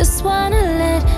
Just wanna let